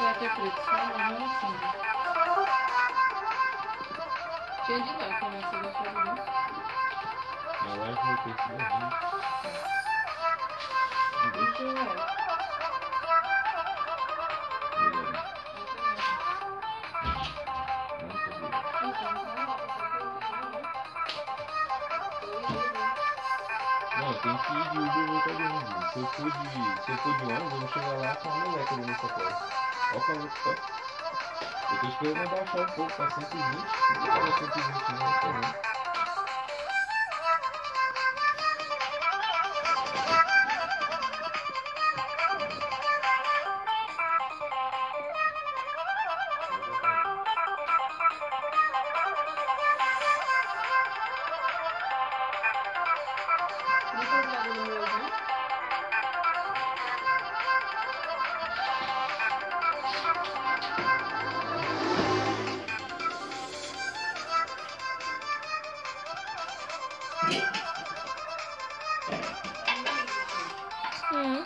sei se vai ter preto, só marrom ou cinza. Cheio de leque, né? Você gostou de mim? Na live vai ter que Deixa eu ver. Não, tem que ir de Uber e voltar de ônibus. Se eu for de, se eu for de ônibus, eu vou chegar lá com a moleque nessa porta. Auch. Ich will mir da schon gucken, was sind die nicht? Was sind die nicht? 嗯。